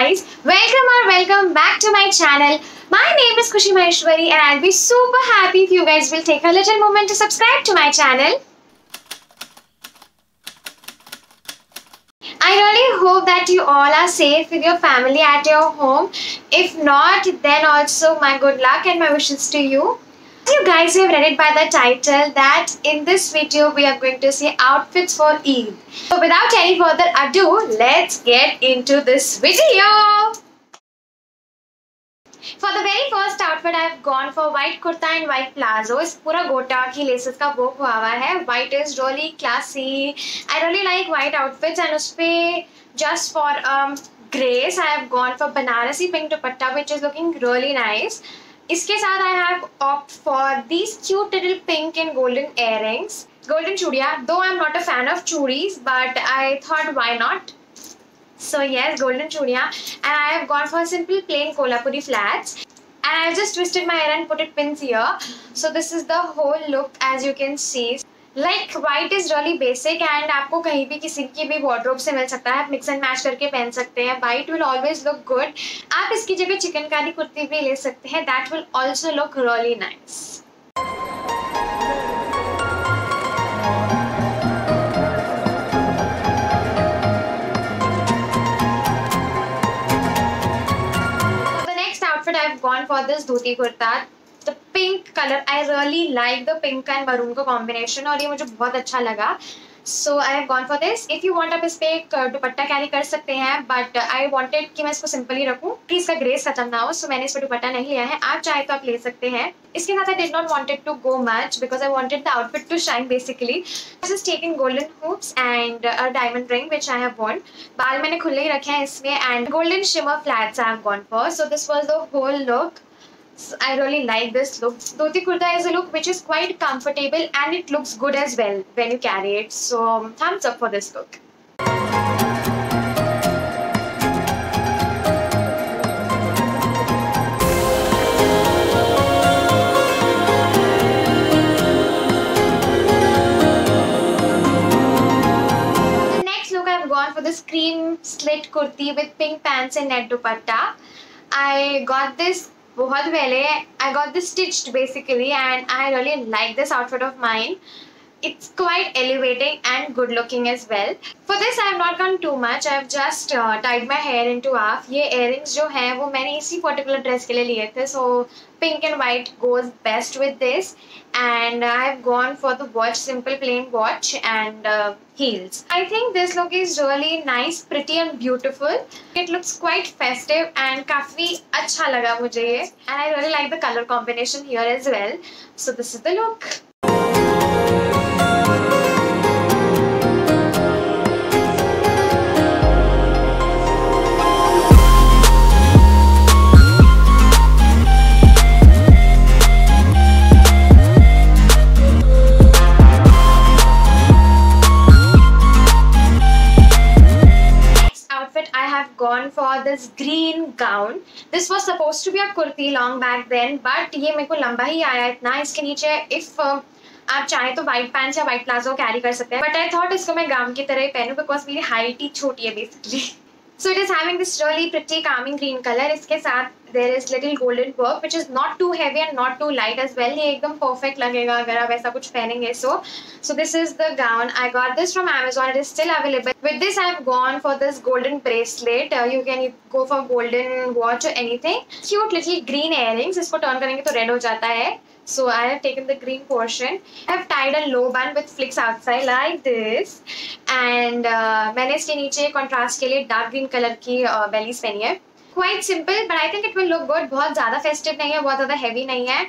guys, welcome or welcome back to my channel. My name is Kushi Maheshwari and I'll be super happy if you guys will take a little moment to subscribe to my channel. I really hope that you all are safe with your family at your home. If not, then also my good luck and my wishes to you You guys have read it by the title that in this video we are going to see outfits for Eid. So without any further ado, let's get into this video. For the very first outfit I have gone for white kurta and white palazzo. इस पूरा गोटा की laces का work हुआ हुआ है white is really classy. I really like white outfits and उस पे just for um, grace I have gone for Banarasi pink dupatta which is looking really nice. इसके साथ I have opt for these cute little pink and golden earrings golden chudiya though i'm not a fan of chudis but i thought why not so yes golden chudiya and i have gone for simple plain kolhapuri flats and i've just twisted my hair and put it pins here so this is the whole look as you can see Like white is really basic and आपको कहीं भी किसी की भी wardrobe से मिल सकता है। आप मिक्स एंड मैच करके पहन सकते हैं। White will always look good आप इसकी जगह चिकनकारी कुर्ती भी ले सकते हैं। That will also look really nice gone for this dhoti kurta. Pink colour I really like the pink and maroon का कॉम्बिनेशन और ये मुझे बहुत अच्छा लगा। So I have gone for this if you want आप इस पर दुपट्टा कैरी कर सकते हैं बट आई वांटेड कि मैं इसको सिंपल ही रखूँ। कि इसका ग्रेस खत्म ना हो। सो so, मैंने इस पर दुपट्टा नहीं लिया है। आप चाहे तो आप ले सकते हैं। इसके साथ I did not wanted to go much because I wanted the outfit to shine basically this is taking golden hoops and diamond ring which I have want बाल मैंने खुले ही रखे हैं इसमें and golden shimmer flats I have gone for so this was the whole look I really like this look. Dhoti kurta is a look which is quite comfortable and it looks good as well when you carry it. So um, thumbs up for this look. Next look. I've gone for this cream slit kurti with pink pants and net dupatta. I got this बहुत पहले I got this stitched basically and I really like this outfit of mine. It's quite elevating and good looking as well. For this I have not gone too much. I have just uh, tied my hair into half. ये earrings जो हैं वो मैंने इसी particular dress के लिए लिए थे. So pink and white goes best with this and I have gone for the watch simple plain watch and uh, heels. I think this look is really nice, pretty and beautiful. It looks quite festive and काफी अच्छा लगा मुझे ये and I really like the color combination here as well. So this is the look. Gone this green gown this was suppose to be a kurti long back then but ये मेरे को लंबा ही आया इतना। इसके नीचे if uh, आप चाहें तो व्हाइट पैंट्स या व्हाइट प्लाजो कैरी कर सकते हैं। बट आई थॉट इसको मैं गाउन की तरह ही पहनूँ बिकॉज़ मेरी हाइट ही छोटी है basically so it is having this really pretty calming green colour इसके साथ there is little golden work which is not too heavy and not too light as well ये एकदम परफेक्ट लगेगा अगर आप ऐसा कुछ पहनेंगे so so this is the gown I got this from Amazon it is still available with this I have gone for this golden bracelet you can go for golden watch anything cute little green earrings इसको turn करेंगे तो red हो जाता है. So I have taken the green portion. I have tied a low bun with flicks outside like this. And uh, मैंने इसके नीचे contrast के लिए dark green color की uh, bellies पहनी है. Quite simple but I think it will look good बहुत ज़्यादा फेस्टिव नहीं है, बहुत ज़्यादा हैवी नहीं है.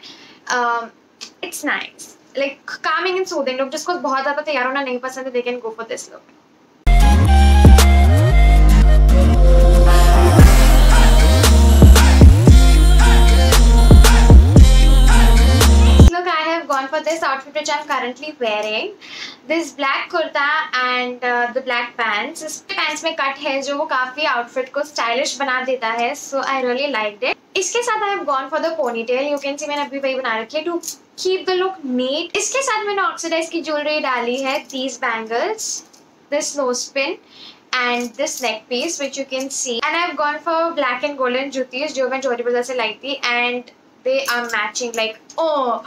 It's nice like calming and soothing look जिसको बहुत ज़्यादा तैयार होना नहीं पसंद है they can go for this look this outfit which I'm currently wearing. This black kurta and uh, the black pants. इसके pants में cut है जो वो काफ़ी outfit को stylish बना देता है. So I really liked it. इसके साथ I have gone for the ponytail. You can see मैंने अभी वही बना रखी है to keep the look neat. इसके साथ मैंने oxidize की jewelry डाली है. These bangles, this nose pin and this neck piece which you can see and I've gone for black and golden jutis जो मैं चोरी बाज़ार से लाई थी and they are matching, like oh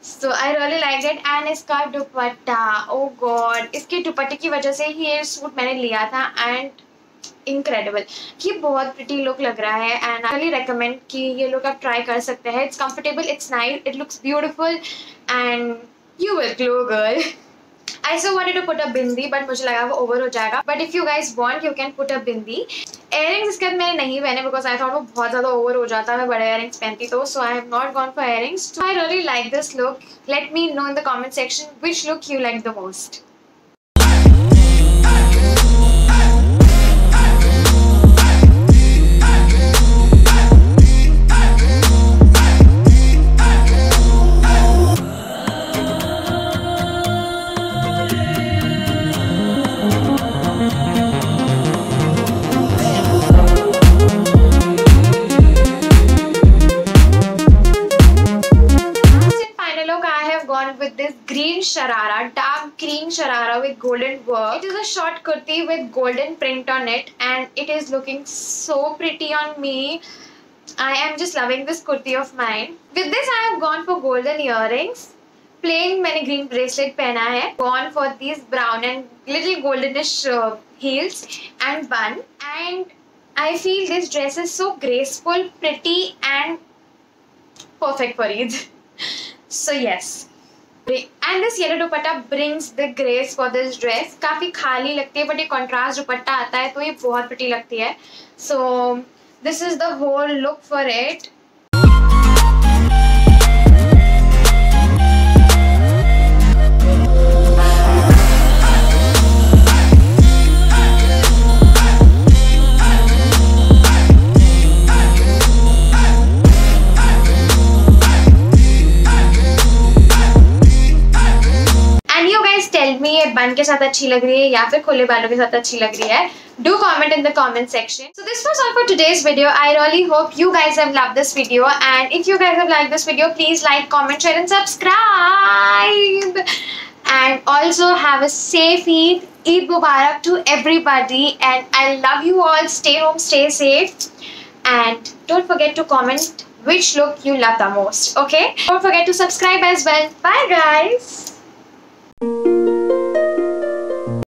so I really liked it. And इसका दुपट्टा oh god, इसके दुपट्टे की वजह से ही ये सूट मैंने लिया था and इनक्रेडिबल ये बहुत प्रिटी लुक लग रहा है एंड आई रियली रिकमेंड कि ये लुक आप ट्राई कर सकते हैं. It's comfortable it's nice it looks beautiful and you will glow girl I so wanted to put a bindi but मुझे लगा वो over हो जाएगा but if you guys want you can put a bindi earrings इसके बाद मैंने नहीं पहने because I thought वो बहुत ज़्यादा over हो जाता मैं बड़े earrings पहनती तो so I have not gone for earrings so I really like this look let me know in the comment section which look you like the green sharara, dark green sharara with golden work. It is a short kurti with golden print on it and it is looking so pretty on me. I am just loving this kurti of mine. With this I have gone for golden earrings. Plain मैंने green bracelet पहना है. Gone for these brown and little goldenish uh, heels and bun. And I feel this dress is so graceful, pretty and perfect for Eid. so yes. And this yellow dupatta brings the grace for this dress काफ़ी खाली लगती है but ये contrast दुपट्टा आता है तो ये बहुत पटी लगती है. So this is the whole look for it बन के साथ अच्छी लग रही है या फिर खुले बालों के साथ अच्छी लग रही है do comment in the comment section so this was all for today's video i really hope you guys have loved this video and if you guys have liked this video please like comment share and subscribe and also have a safe eid eid mubarak to everybody and i love you all stay home stay safe and don't forget to comment which look you love the most okay don't forget to subscribe as well bye guys